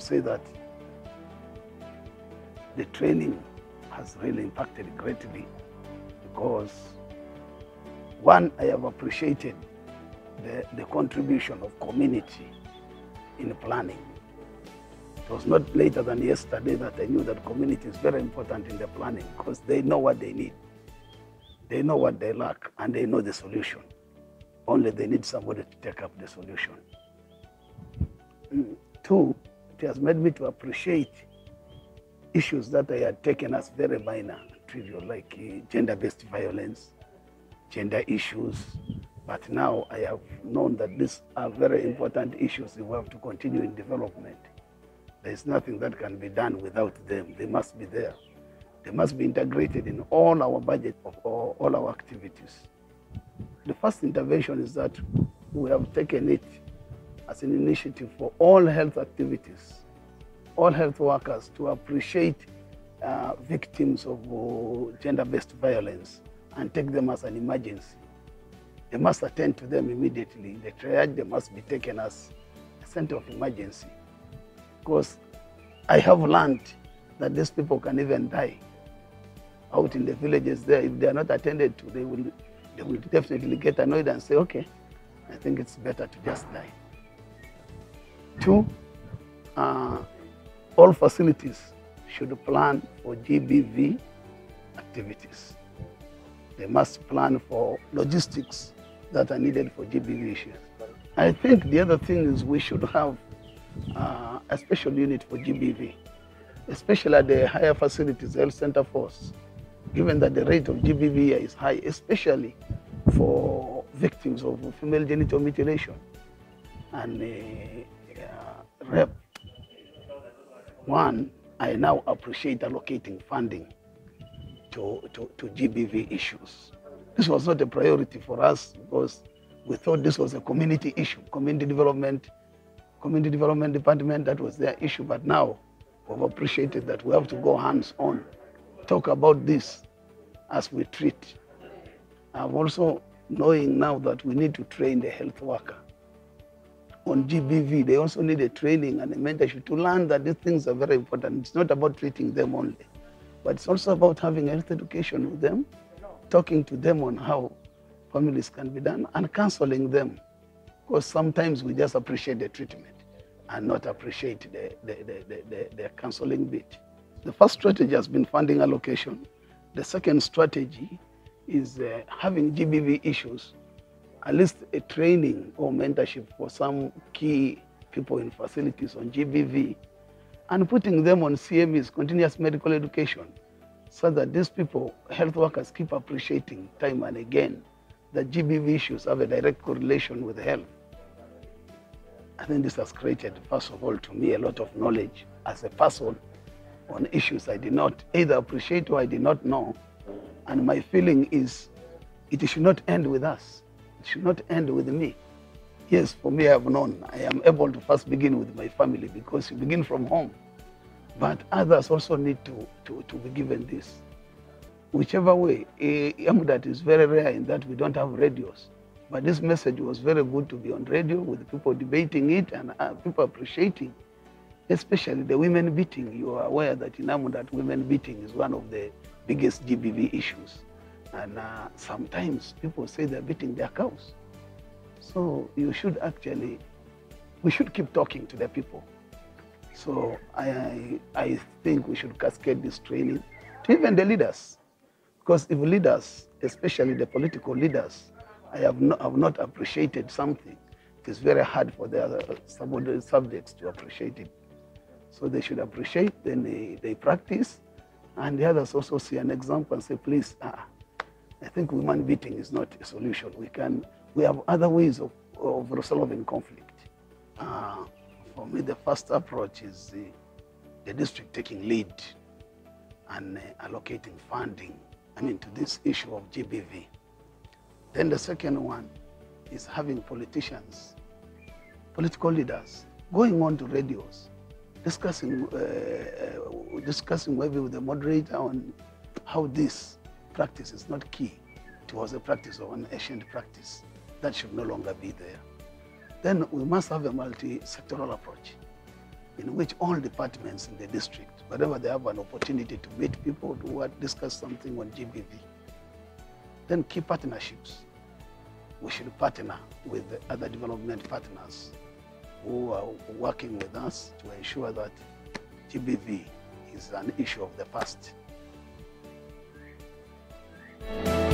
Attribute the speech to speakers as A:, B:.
A: say that the training has really impacted greatly because one, I have appreciated the, the contribution of community in planning. It was not later than yesterday that I knew that community is very important in the planning because they know what they need. They know what they lack and they know the solution. Only they need somebody to take up the solution. Mm. Two, it has made me to appreciate issues that I had taken as very minor, trivial, like uh, gender-based violence, gender issues. But now I have known that these are very important issues we have to continue in development. There is nothing that can be done without them. They must be there. They must be integrated in all our budget of all, all our activities. The first intervention is that we have taken it as an initiative for all health activities, all health workers to appreciate uh, victims of uh, gender-based violence and take them as an emergency. They must attend to them immediately. The triage, they must be taken as a center of emergency. Because I have learned that these people can even die out in the villages there. If they are not attended to, they will, they will definitely get annoyed and say, okay, I think it's better to just die. Two, uh, all facilities should plan for GBV activities. They must plan for logistics that are needed for GBV issues. I think the other thing is we should have uh, a special unit for GBV, especially at the higher facilities, health center fours, given that the rate of GBV is high, especially for victims of female genital mutilation. And uh, REP, one, I now appreciate allocating funding to, to, to GBV issues. This was not a priority for us because we thought this was a community issue, community development, community development department, that was their issue. But now we've appreciated that we have to go hands on, talk about this as we treat. I'm also knowing now that we need to train the health worker on GBV. They also need a training and a mentorship to learn that these things are very important. It's not about treating them only, but it's also about having health education with them, talking to them on how families can be done, and counseling them. Because sometimes we just appreciate the treatment and not appreciate the, the, the, the, the, counseling bit. The first strategy has been funding allocation. The second strategy is uh, having GBV issues, at least a training or mentorship for some key people in facilities on GBV, and putting them on CMEs, continuous medical education, so that these people, health workers, keep appreciating time and again that GBV issues have a direct correlation with health. I think this has created, first of all, to me, a lot of knowledge as a person on issues I did not either appreciate or I did not know. And my feeling is it should not end with us. It should not end with me. Yes, for me, I have known. I am able to first begin with my family because you begin from home. But others also need to, to, to be given this. Whichever way, eh, that is very rare in that we don't have radios. But this message was very good to be on radio with people debating it and uh, people appreciating, especially the women beating. You are aware that in Amudat women beating is one of the biggest GBV issues. And uh, sometimes people say they're beating their cows. So you should actually, we should keep talking to the people. So I, I think we should cascade this training to even the leaders. Because if leaders, especially the political leaders, I have not, have not appreciated something, it is very hard for the other subordinate subjects to appreciate it. So they should appreciate, then they, they practice, and the others also see an example and say, please, ah, I think woman beating is not a solution. We can, we have other ways of, of resolving conflict. Uh, for me, the first approach is the, the district taking lead and uh, allocating funding, I mean, to this issue of GBV. Then the second one is having politicians, political leaders, going on to radios, discussing, uh, discussing maybe with the moderator on how this practice is not key. It was a practice of an ancient practice that should no longer be there. Then we must have a multi-sectoral approach. in which all departments in the district, wherever they have an opportunity to meet people to discuss something on GBV, then key partnerships. We should partner with the other development partners who are working with us to ensure that GBV is an issue of the past Thank you.